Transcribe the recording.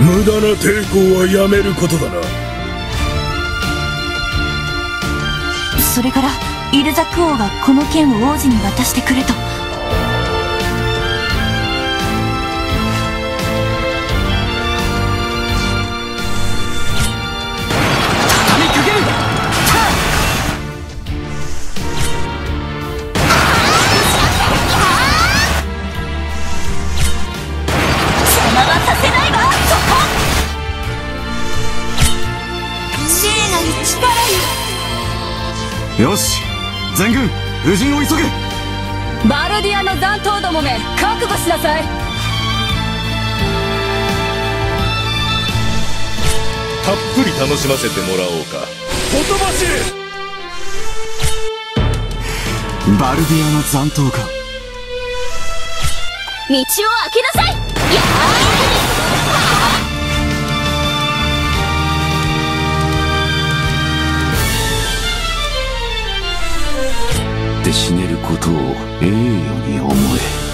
無駄な抵抗はやめることだな。それからイルザク王がこの剣を王子に渡してくれと。力よよし全軍無人を急げ。バルディアの残党どもめ覚悟しなさい。たっぷり楽しませてもらおうか。ほとばしれバルディアの残党か。道を開けなさいて死ねることを栄誉に思え。